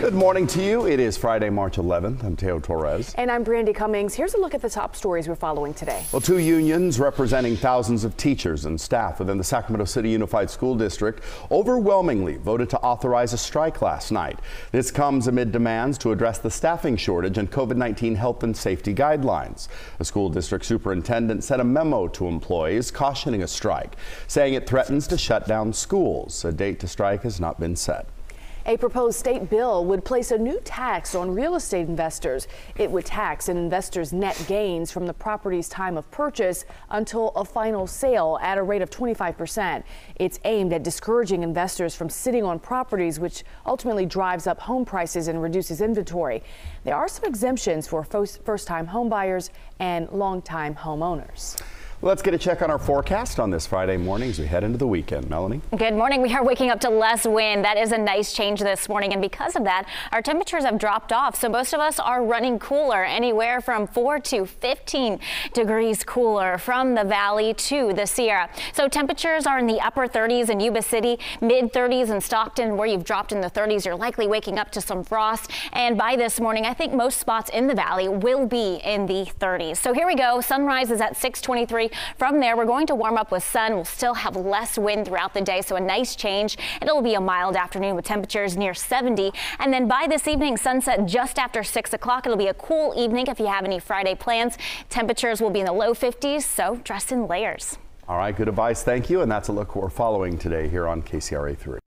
Good morning to you. It is Friday, March 11th. I'm Teo Torres. And I'm Brandi Cummings. Here's a look at the top stories we're following today. Well, two unions representing thousands of teachers and staff within the Sacramento City Unified School District overwhelmingly voted to authorize a strike last night. This comes amid demands to address the staffing shortage and COVID 19 health and safety guidelines. The school district superintendent sent a memo to employees cautioning a strike, saying it threatens to shut down schools. A date to strike has not been set. A proposed state bill would place a new tax on real estate investors. It would tax an investor's net gains from the property's time of purchase until a final sale at a rate of 25%. It's aimed at discouraging investors from sitting on properties, which ultimately drives up home prices and reduces inventory. There are some exemptions for first time homebuyers and long-time homeowners. Let's get a check on our forecast on this Friday morning as we head into the weekend. Melanie? Good morning. We are waking up to less wind. That is a nice change this morning. And because of that, our temperatures have dropped off. So most of us are running cooler, anywhere from 4 to 15 degrees cooler from the valley to the Sierra. So temperatures are in the upper 30s in Yuba City, mid 30s in Stockton, where you've dropped in the 30s. You're likely waking up to some frost. And by this morning, I think most spots in the valley will be in the 30s. So here we go. Sunrise is at 623. From there, we're going to warm up with sun. We'll still have less wind throughout the day, so a nice change. It'll be a mild afternoon with temperatures near 70. And then by this evening, sunset just after 6 o'clock. It'll be a cool evening if you have any Friday plans. Temperatures will be in the low 50s, so dress in layers. All right, good advice. Thank you. And that's a look we're following today here on KCRA 3.